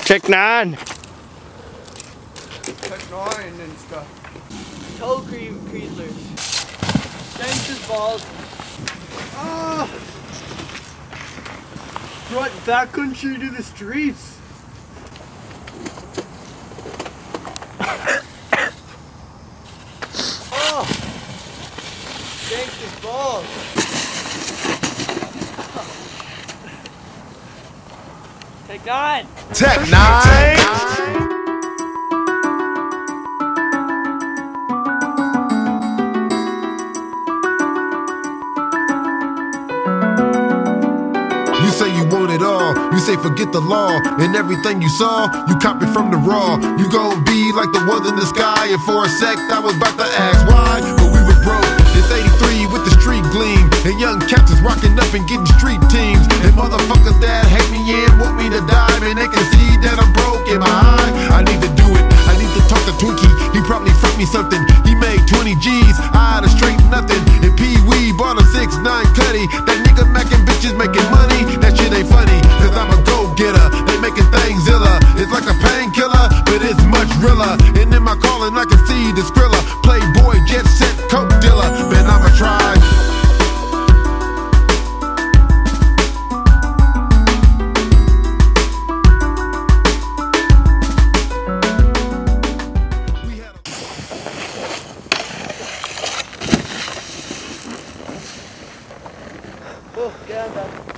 Tech nine. Tech nine and stuff. Toe cream creaslers. Gangsters balls. Ah! Brought backcountry to the streets. oh! Gangsters balls. Take nine. Tech Nine. You say you want it all. You say forget the law and everything you saw. You copy from the raw. You gon' be like the ones in the sky. And for a sec, I was about to ask why, but we were broke. It's 83 with the street gleam. And young cats is rocking up and getting street teams. And motherfuckers that hate me and want me to me something. He made 20 G's. Had a straight nothing. And Pee Wee bought a 6 9 cutty. That nigga macking bitches making money. That shit ain't funny. Cause I'm a go getter. They making things iller. It's like a painkiller, but it's much realer. And in my calling, I can see the skrilla. Por que andar?